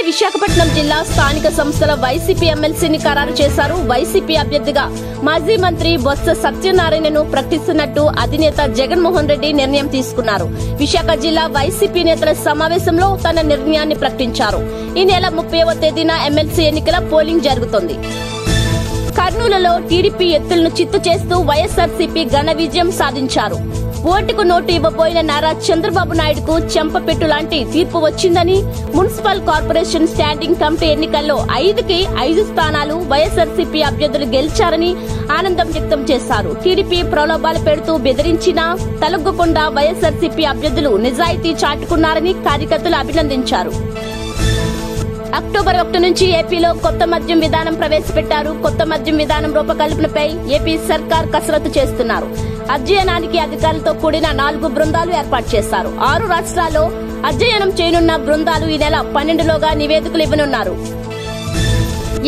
విశాఖపట్నం జిల్లా స్థానిక సంస్థల వైసీపీ ఎమ్మెల్సీని ఖరారు చేశారు వైసీపీ అభ్యర్థిగా మాజీ మంత్రి బొత్స సత్యనారాయణను ప్రకటిస్తున్నట్టు అధినేత జగన్మోహన్ రెడ్డి నిర్ణయం తీసుకున్నారు. విశాఖ జిల్లా వైసీపీ నేతల సమావేశంలో తన నిర్ణయాన్ని ప్రకటించారు. ఈ నెల ముప్పైవ తేదీన ఎమ్మెల్సీ ఎన్నికల పోలింగ్ జరుగుతుంది. కర్నూలులో టీడీపీ ఎత్తులను చిత్తు చేస్తూ వైఎస్ఆర్సీపీ ఘన విజయం సాధించారు. ఓటుకు నోటు ఇవ్వబోయిన నారా చంద్రబాబు నాయుడుకు చెంపపెట్టు లాంటి తీర్పు వచ్చిందని మున్సిపల్ కార్పొరేషన్ స్టాండింగ్ కమిటీ ఎన్నికల్లో ఐదుకి ఐదు స్థానాలు వైఎస్ఆర్సీపీ అభ్యర్థులు గెలిచారని ఆనందం వ్యక్తం చేశారు. టీడీపీ ప్రలోభాలు పెడుతూ బెదిరించినా తలొగ్గకుండా వైఎస్ఆర్సీపీ అభ్యర్థులు నిజాయితీ చాటుకున్నారని కార్యకర్తలు అభినందించారు. అక్టోబర్ ఒకటి నుంచి ఏపీలో కొత్త మద్యం విధానం ప్రవేశపెట్టారు. కొత్త మద్యం విధానం రూపకల్పనపై ఏపీ సర్కార్ కసరత్తు చేస్తున్నారు. అధ్యయనానికి అధికారులతో కూడిన నాలుగు బృందాలు ఏర్పాటు చేశారు. ఆరు రాష్ట్రాల్లో అధ్యయనం చేయనున్న బృందాలు ఈ నెల పన్నెండులోగా నివేదికలు ఇవ్వనున్నారు.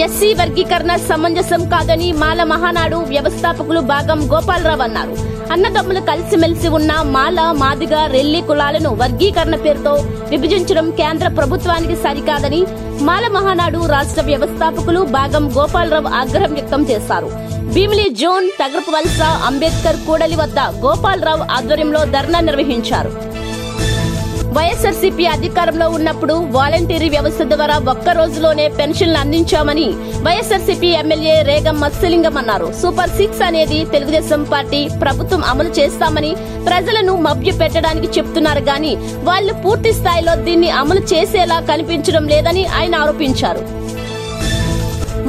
ఎస్సీ వర్గీకరణ సమంజసం కాదని మాల మహానాడు వ్యవస్థాపకులు భాగం గోపాలరావు అన్నారు. అన్నదమ్ములు కలిసిమెలిసి ఉన్న మాల మాదిగ రెల్లి కులాలను వర్గీకరణ పేరుతో విభజించడం కేంద్ర ప్రభుత్వానికి సరికాదని మాల మహానాడు రాష్ట్ర వ్యవస్థాపకులు భాగం గోపాలరావు ఆగ్రహం వ్యక్తం చేశారు. భీమిలి జోన్ తగరపు వలస అంబేద్కర్ కూడలి వద్ద గోపాలరావు ఆధ్వర్యంలో ధర్నా నిర్వహించారు. వైఎస్ఆర్సీపీ అధికారంలో ఉన్నప్పుడు వాలంటీరీ వ్యవస్థ ద్వారా ఒక్క రోజులోనే పెన్షన్లు అందించామని వైఎస్ఆర్సీపీ ఎమ్మెల్యే రేగం మత్స్యలింగం అన్నారు. సూపర్ సిక్స్ అనేది తెలుగుదేశం పార్టీ ప్రభుత్వం అమలు చేస్తామని ప్రజలను మభ్య పెట్టడానికి చెప్తున్నారు గాని వాళ్ళు పూర్తి స్థాయిలో దీన్ని అమలు చేసేలా కనిపించడం లేదని ఆయన ఆరోపించారు.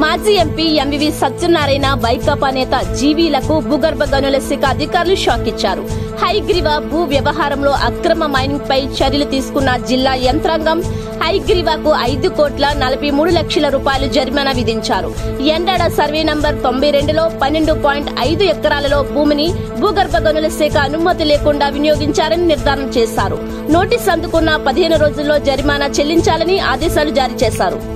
మాజీ ఎంపీ ఎంవివి సత్యనారాయణ వైకాపా నేత జీవీలకు భూగర్భ గనుల శాఖ అధికారులు షాక్ ఇచ్చారు. హైగ్రీవ భూ వ్యవహారంలో అక్రమ మైనింగ్ పై చర్యలు తీసుకున్న జిల్లా యంత్రాంగం హైగ్రీవాకు ఐదు కోట్ల నలభై మూడు లక్షల రూపాయలు జరిమానా విధించారు. ఎండాడ సర్వే నంబర్ తొంభై రెండులో పన్నెండు పాయింట్ ఐదు ఎకరాలలో భూమిని భూగర్భ గనుల శాఖ అనుమతి లేకుండా వినియోగించారని నిర్ధారణ చేశారు. నోటీస్ అందుకున్న పదిహేను రోజుల్లో జరిమానా చెల్లించాలని ఆదేశాలు జారీ చేశారు.